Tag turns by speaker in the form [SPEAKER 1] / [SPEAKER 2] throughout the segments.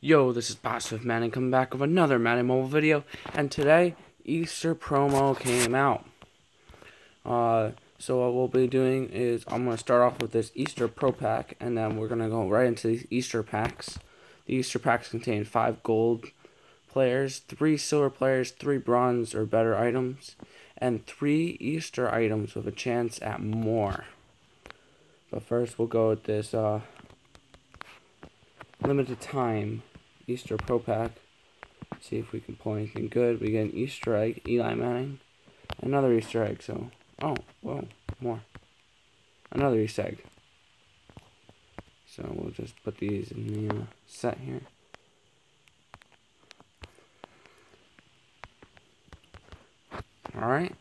[SPEAKER 1] Yo, this is Boss with Manning coming back with another Madden Mobile video, and today Easter promo came out. Uh, so what we'll be doing is I'm gonna start off with this Easter Pro Pack, and then we're gonna go right into these Easter packs. The Easter packs contain five gold players, three silver players, three bronze or better items, and three Easter items with a chance at more. But first, we'll go with this uh, limited time Easter Pro Pack. See if we can pull anything good. We get an Easter egg, Eli Manning. Another Easter egg, so. Oh, whoa, more. Another Easter egg. So we'll just put these in the uh, set here. Alright.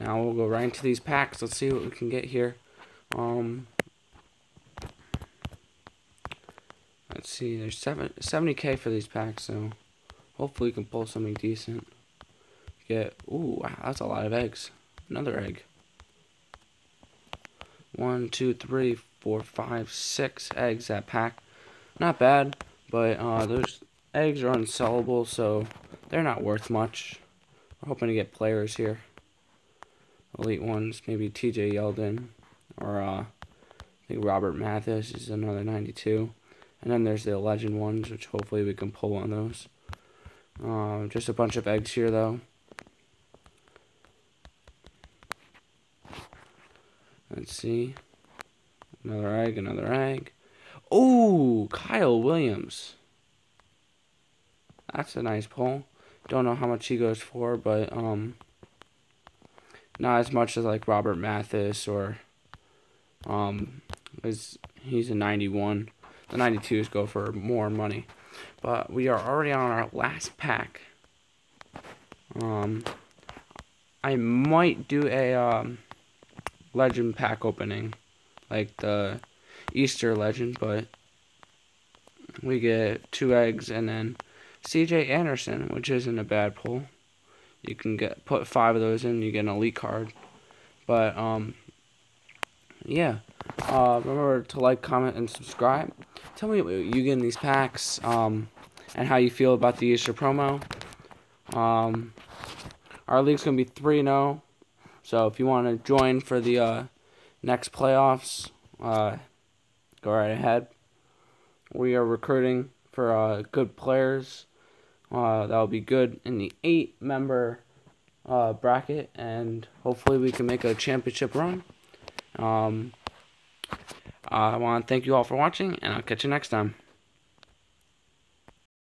[SPEAKER 1] Now we'll go right into these packs. Let's see what we can get here. Um, let's see. There's seven, 70k for these packs, so hopefully we can pull something decent. Get ooh, wow, that's a lot of eggs. Another egg. One, two, three, four, five, six eggs that pack. Not bad, but uh, those eggs are unsellable, so they're not worth much. We're hoping to get players here. Elite ones, maybe TJ Yeldon. Or, uh, I think Robert Mathis is another 92. And then there's the legend ones, which hopefully we can pull one of those. Uh, just a bunch of eggs here, though. Let's see. Another egg, another egg. Oh, Kyle Williams. That's a nice pull. Don't know how much he goes for, but um, not as much as like Robert Mathis or um, is he's a 91. The 92s go for more money, but we are already on our last pack. Um, I might do a um, legend pack opening, like the Easter legend, but we get two eggs and then CJ Anderson, which isn't a bad pull. You can get put five of those in, you get an elite card. But um, yeah. Uh, remember to like, comment, and subscribe. Tell me what you get in these packs, um, and how you feel about the Easter promo. Um, our league's gonna be three zero, so if you want to join for the uh, next playoffs, uh, go right ahead. We are recruiting for uh, good players. Uh, that'll be good in the eight member uh, bracket, and hopefully we can make a championship run. Um, I want to thank you all for watching, and I'll catch you next time.